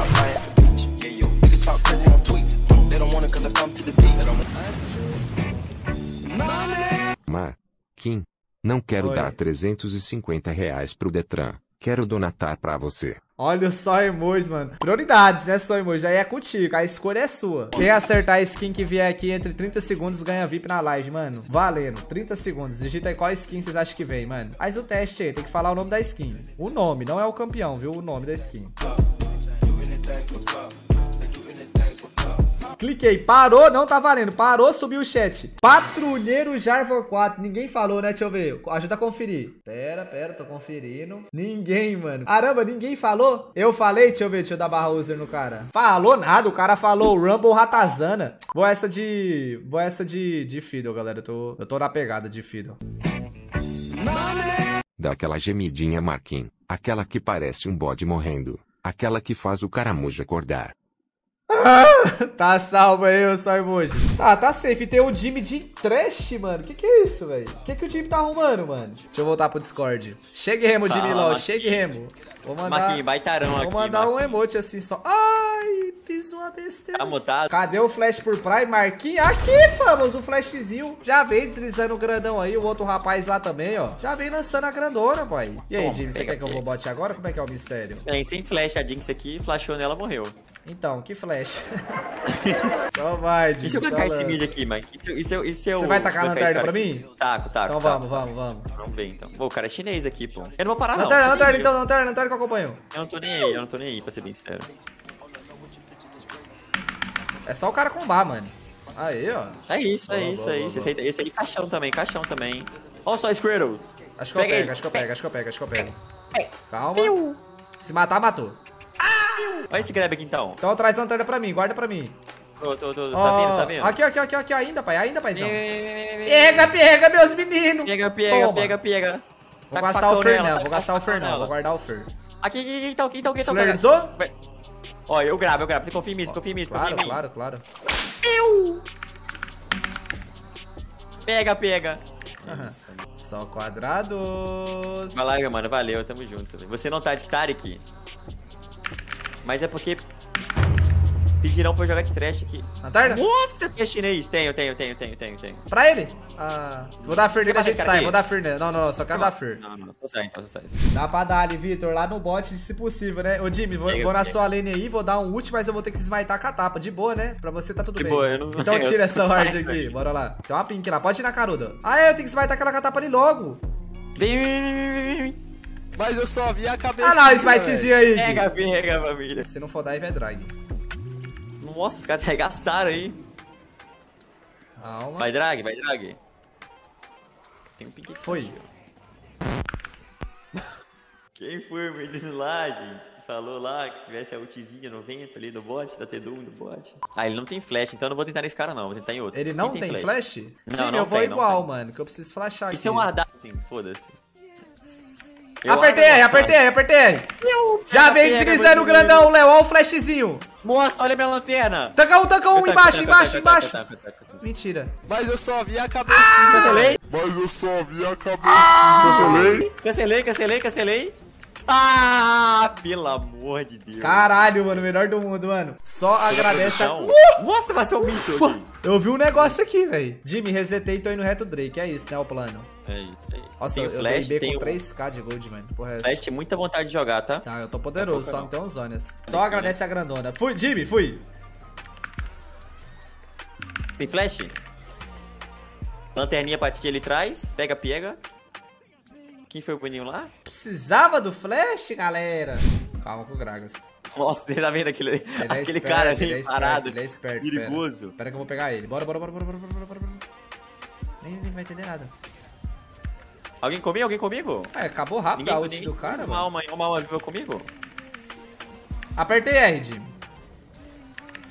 don't Marquinhos, não quero Oi. dar 350 reais pro Detran. Quero donatar pra você. Olha só emoji, mano. Prioridades, né, só emoji. Aí é contigo, a escolha é sua. Quem acertar a skin que vier aqui entre 30 segundos ganha VIP na live, mano. Valendo, 30 segundos. Digita aí qual skin vocês acham que vem, mano. Faz o teste aí, tem que falar o nome da skin. O nome, não é o campeão, viu? O nome da skin. Cliquei, parou, não tá valendo. Parou, subiu o chat. Patrulheiro Jarvan 4. Ninguém falou, né? Deixa eu ver. Ajuda a conferir. Pera, pera, tô conferindo. Ninguém, mano. Caramba, ninguém falou? Eu falei, deixa eu ver, deixa eu dar barra user no cara. Falou nada, o cara falou Rumble Ratazana. Vou essa de. Vou essa de, de Fiddle, galera. Eu tô, eu tô na pegada de Fiddle. Dá aquela gemidinha Marquinhos. Aquela que parece um bode morrendo. Aquela que faz o caramujo acordar. Tá salvo aí, eu só emojis. Ah, tá safe. Tem um Jimmy de trash, mano. Que que é isso, velho? Que que o Jimmy tá arrumando, mano? Deixa eu voltar pro Discord. Cheguemos, Fala, Jimmy LOL. Marquinhos. Cheguemos. Vou mandar, Marquinhos, baitarão aqui. vou mandar um emote assim só. Ai, fiz uma besteira. Tá mutado? Cadê o flash por Prime, Marquinhos? Aqui, famoso, o flashzinho. Já vem deslizando o grandão aí. O outro rapaz lá também, ó. Já vem lançando a grandona, pai. E aí, Toma, Jimmy, você quer que eu vou bote agora? Como é que é o mistério? Tem, sem flash, a Jinx aqui, flashou nela, morreu. Então, que flash? só vai, Jimmy. Se eu tacar esse mid aqui, Mike? Eu- e se eu Você vai tacar a lanterna pra mim? Taco, taco. Então taco. vamos, vamos, vamos. Vamos ver então. Pô, o cara é chinês aqui, pô. Eu não vou parar, não. Lanterna, Você lanterna, nem então, lanterna, lanterna que eu acompanho. Eu não tô nem aí, eu não tô nem aí, pra ser bem sincero. É só o cara combar, mano. Aí, ó. É isso, é Boa, isso, boa, é boa, isso. Esse aí, esse aí, caixão também, caixão também. Olha só, Squirtles. Acho que eu pego, acho que eu pego, acho que eu pego, acho que eu pego. Calma. Se matar, matou. Olha esse grab aqui então. Então traz lanterna pra mim, guarda pra mim. Tô, tô, tô, Ó, tá vendo, tá vendo? Aqui, aqui, aqui, aqui, ainda, pai, ainda, paizão. Pega, Pega, pega, meus meninos. pega, pega, Toma. pega, pega. Vou Tá gastar o Fer, nela, não, tá vou gastar o facão Fer, não, nela. vou guardar o Fer. Aqui, aqui, aqui, então, aqui, então, aqui, então. Flerzou? Ó, eu gravo, eu gravo. Você confia em mim, você confia em mim, você confia Claro, em mim. claro, claro. Pega, pega. Só quadrados. Vai lá, mano, valeu, tamo junto. Você não tá de Tarek, mas é porque pedirão pra eu jogar de trash aqui. Lanterna? Nossa, tem chinês. Tenho, tenho, tenho, tenho, tenho, tenho. Pra ele? Ah, vou dar Fer Você nele, a gente sai, aqui? vou dar Fer nele. Não, não, não, só quero dar Fer. Não, não, só sai, então, só sai. Dá pra dar ali, Vitor, lá no bot, se possível, né? Ô, Jimmy, vou, vou na sua lane aí, vou dar um ult, mas eu vou ter que desmaitar com a tapa. De boa, né? Pra você tá tudo De bem. boa, eu não- Então tira essa ward aqui, bora lá. Tem uma pink lá, pode ir na caruda. Ah, é, eu tenho que desmaitar aquela catapa ali logo. Vem, vem, vem, vem, vem, vem. Mas eu só vi a cabeça. Ah lá, o smitezinho aí. Pega, pega, família. Se não for dive, é drag. Nossa, os caras arregaçaram aí. Calma. Vai, drag, vai, drag. Tem um pique. Foi. Quem foi o menino lá, gente, que falou lá que se tivesse a ultizinha 90 ali no bot, da T1 no bot? Ah, ele não tem flash, então eu não vou tentar nesse cara não, vou tentar em outro. Ele não tem, flash? Não, Jimmy, não eu vou tem, não igual, tem. mano, que eu preciso flashar Isso é aqui. um radar, sim, foda-se. Apertei apertei R, apertei R. Já vem pega, deslizando o grandão, Léo, ó o flashzinho. Nossa, olha a minha lanterna! Taca um, taca um, embaixo, embaixo, embaixo. Mentira. Mas eu só vi a cabeça. Cancelei? Mas eu só vi a cabecinha. Cancelei. Cancelei, cancelei, cancelei. Ah, pelo amor de Deus. Caralho, mano, melhor do mundo, mano. Só agradece a... Não. Nossa, vai ser um míssil aqui. Eu vi um negócio aqui, velho. Jimmy, resetei e tô indo reto Drake. É isso, né, o plano. É isso, é isso. Nossa, tem eu, flash, dei B tem com o 3k de gold, mano. Porra, é flash, muita vontade de jogar, tá? Tá, eu tô poderoso, Tá só pouco, não tem uns zonas. Só agradece a grandona. Fui, Jimmy, fui. Você tem flash? Lanterninha pra ti ali atrás. Pega, pega. Quem foi o boninho lá? Precisava do flash, galera. Calma com o Gragas. Nossa, você tá vendo aquele, Ele é aquele esperto, cara ele ali é parado? Ele é esperto, perigoso. Pera. Pera que eu vou pegar ele. Bora, bora, bora, bora, bora, bora, bora, bora. Nem, nem vai entender nada. Alguém comigo? Alguém comigo? É, acabou rápido Ninguém, a ult do cara, uma mano. alma, uma alma viva comigo? Apertei R, Jimmy.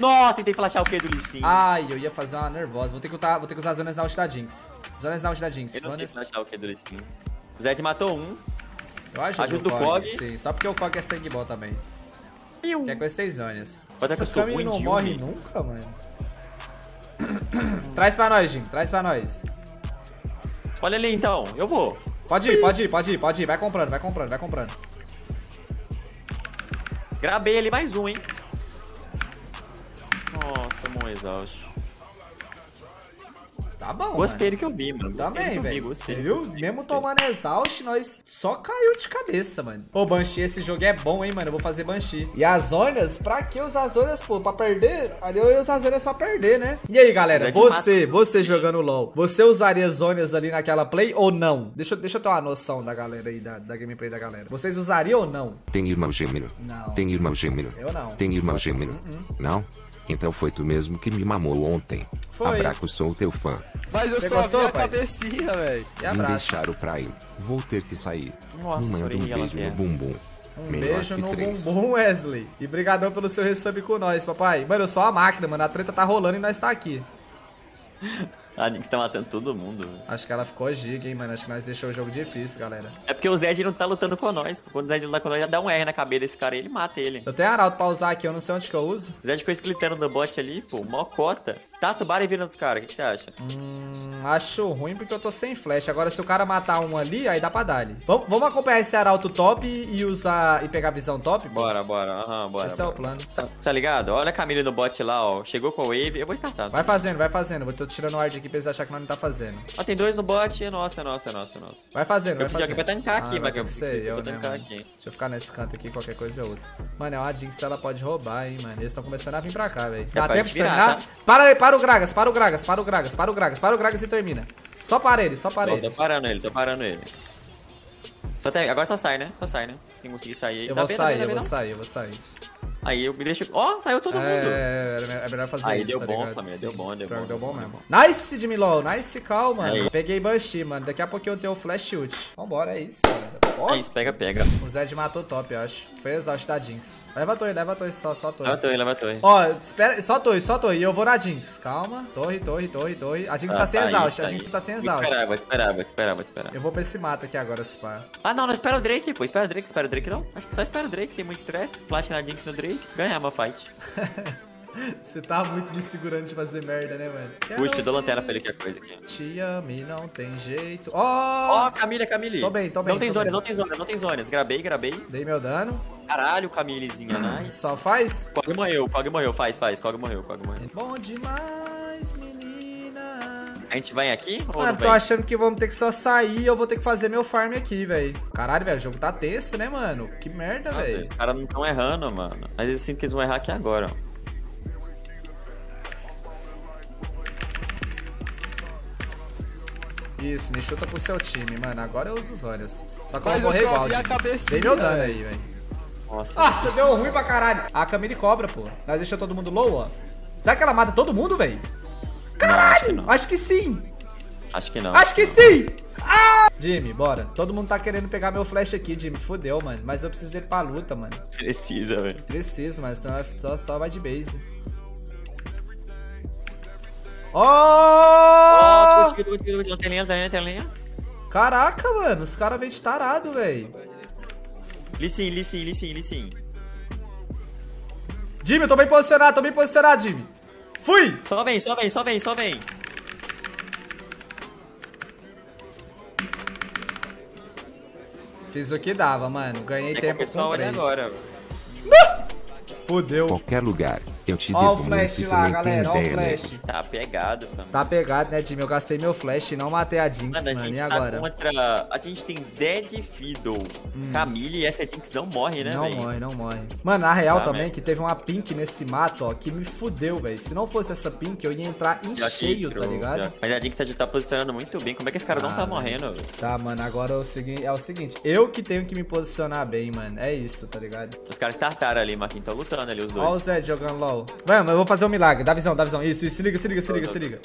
Nossa, tentei flashar o que do Lee Ai, eu ia fazer uma nervosa. Vou ter que, usar, vou ter que usar zonas na ult da Jinx. Zonas na ult da Jinx. Eu não sei Zonas... flashar o que do Lee O Zed matou um. Eu ajudo, Ajuda o. Kog. Sim, só porque o Kog é sangue bom também. Que é coisa tem zonas. Pode que eu sou ruim não de morre Yumi. nunca, mano. traz pra nós, Jim. Traz pra nós. Olha ali então, eu vou. Pode ir, pode ir, pode ir, pode ir. Vai comprando, vai comprando, vai comprando. Grabei ali mais um, hein? Tomou um exaust. Tá bom, Gostei mano. do que eu vi, mano. Gostei Também, vi, velho. Gostei. Viu? vi, Mesmo gostei. tomando exaust, nós só caiu de cabeça, mano. Ô, Banshee, esse jogo é bom, hein, mano? Eu vou fazer Banshee. E as zonas? Pra que usar as zonas, pô? Pra perder? Ali eu ia usar as zonas pra perder, né? E aí, galera? Você, você jogando LOL, você usaria zonas ali naquela play ou não? Deixa, eu- deixa eu ter uma noção da galera aí, da, da gameplay da galera. Vocês usariam ou não? Tem irmão gêmeo. Não. Tem irmão gêmeo. Eu não. Tem irmão gêmeo. Não? Então foi tu mesmo que me mamou ontem. Foi. Abraço, sou teu fã. Mas eu Você só gostou, vi a pai? cabecinha, velho. Me abraço. deixaram pra ir. Vou ter que sair. Nossa, Me manda um beijo no bumbum. Um Melhor beijo no três. bumbum, Wesley. E brigadão pelo seu resub com nós, papai. Mano, eu sou a máquina, mano. A treta tá rolando e nós tá aqui. A Nix tá matando todo mundo. velho. Acho que ela ficou giga, hein, mano. Acho que nós deixou o jogo difícil, galera. É porque o Zed não tá lutando com nós. Quando o Zed luta com nós, já dá um R na cabeça desse cara e ele mata ele. Eu tenho arauto pra usar aqui, eu não sei onde que eu uso. O Zed ficou splitando no bot ali, pô, mó cota. Tata o bar e vira dos caras, o que, que você acha? Hum, acho ruim porque eu tô sem flash. Agora, se o cara matar um ali, aí dá pra dar ali. Vamos, vamos acompanhar esse arauto top e usar e pegar a visão top? Bora, bora, aham, bora. Esse é o bora. plano. Tá, tá ligado? Olha a Camille no bot lá, ó. Chegou com a wave, eu vou startar. Vai fazendo, vai fazendo. Eu tô tirando o ward aqui pra eles acharem que nós não tá fazendo. Ó, tem dois no bot, é nossa, é nossa, é nossa, é nossa. Vai fazendo, Eu vai fazendo. alguém pra tancar aqui, ah, mas eu preciso eu, né, tancar aqui. Deixa eu ficar nesse canto aqui, qualquer coisa é outra. Mano, é uma Jinx, ela pode roubar, hein, mano. Eles estão começando a vir pra cá, velho. Dá tempo de terminar? tá? Para aí, para o Gragas, para o Gragas, para o Gragas, para o Gragas, para o Gragas e termina. Só para ele, só para Ó, ele. tô parando ele, tô parando ele. Só tem... Agora só sai, né? Só sai, né? Quem conseguir sair aí. Eu vou sair, eu vou sair, eu vou sair. Aí eu me deixo. Ó, saiu todo mundo. É, é, é melhor fazer Aí isso, deu tá bom, ligado? família, deu Sim, bom, deu pior bom, Deu deu bom mesmo. Nice, Jimmy LOL, nice, calma. Aí. Peguei Banshee, mano. Daqui a pouquinho eu tenho o Flash Ult. Vambora, é isso, galera. É isso, pega, pega. o Zed matou top, eu acho. Foi exausto da Jinx. Leva a torre, leva a torre, só, só a torre. Leva a torre, leva a torre. Ó, espera, só torre, só torre. E eu vou na Jinx. Calma. Torre, torre, torre, torre. A Jinx tá sem Ah, exaust, isso a aí. Jinx tá sem Vou exaust. esperar, vou esperar, vou esperar, vou esperar. Eu vou pra esse mato aqui agora, se pá. Ah, não, não espera o Drake, pô. Espera o Drake, espera o Drake não. Acho que só espera o Drake, sem muito estresse. Flash na Jinx no Drake, ganhar uma fight. Você tá muito me segurando de fazer merda, né, mano? Puxa, dou lanterna pra ele que é coisa aqui. Te ame, não tem jeito. Ó, Ó, Camille, Camille. Tô bem, tô bem, Não tem zonas, não tem zonas, não tem zonas. Grabei, grabei. dei meu dano. Caralho, Camillezinha, nice. Só faz? Kog morreu, Kog morreu, faz, faz. Kog morreu, Kog morreu. Bom demais. A gente vai aqui ou Mano, não tô vem? achando que vamos ter que só sair e eu vou ter que fazer meu farm aqui, velho. Caralho, velho, o jogo tá tenso, né, mano? Que merda, Ah, velho. Os caras não estão errando, mano. Mas eu sinto que eles vão errar aqui agora, ó. Isso, me chuta pro seu time, mano. Agora eu uso os olhos. Só que eu Mas eu morrer só igual, Dei meu dano aí, velho. Nossa. Nossa, deu ruim pra caralho. A Camille cobra, pô. Nós deixou todo mundo low, ó. Será que ela mata todo mundo, velho? Não, acho que não. Acho que sim. Acho que não. Acho que sim. Ah! Jimmy, bora. Todo mundo tá querendo pegar meu flash aqui, Jimmy. Fudeu, mano. Mas eu preciso dele pra luta, mano. Precisa, velho. Preciso, mas senão só, só vai de base. Oh! Ó, oh, tem linha, tem linha, tem linha. Caraca, mano. Os caras vêm de tarado, velho. Lissin, Lissin, Lissin, Lissin. Jimmy, eu tô bem posicionado, tô bem posicionado, Jimmy. Fui! Só vem, só vem, só vem, só vem. Fiz o que dava, mano. Ganhei É tempo com três. agora. Fudeu. Qualquer lugar. Eu te Ó o flash lá, galera. Ó o flash. Tá pegado, família. Tá pegado, né, Jimmy? Eu gastei meu flash e não matei a Jinx, Mano, a mano. gente E tá agora? contra. A gente tem Zed, Fiddle, Camille e essa Jinx não morre, né, Não velho? morre, não morre. Mano, na real Tá, também, velho. que teve uma pink nesse mato, ó, que me fudeu, velho. Se não fosse essa pink, eu ia entrar em Já cheio, tá ligado? já. Mas a Jinx já tá posicionando muito bem. Como é que esse cara não Ah, tá velho. morrendo, velho? Tá, mano, agora é o, é o seguinte, eu que tenho que me posicionar bem, mano. É isso, tá ligado? Os caras startaram ali, Marquinhos. Tão lutando ali, os Ó o dois. Zed jogando LOL. Vamos, eu vou fazer um milagre. Dá visão, dá visão. Isso, isso. Se liga, se liga, se liga, se liga.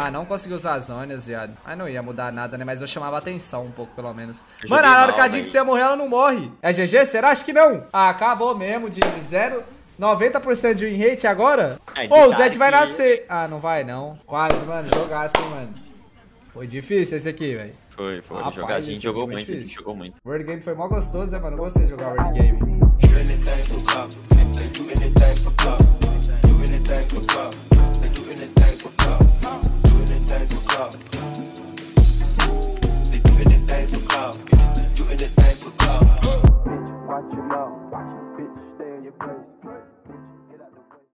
Ah, não consegui usar as zonas, viado. Ah, não ia mudar nada, né? Mas eu chamava atenção um pouco, pelo menos. Eu Mano, na hora que a mal, velho. ia morrer, ela não morre. É GG? Será? Acho que não. Ah, acabou mesmo, de zero... 90% de win rate agora? É, Ô, o tá Zed vai nascer. Ah, não vai, não. Quase, mano. Jogasse, mano. Foi difícil esse aqui, velho. Foi, foi. Rapaz, jogar, a gente jogou jogo muito, a gente difícil. jogou muito. World Game foi mó gostoso, né, mano? Eu gostei de jogar World Game.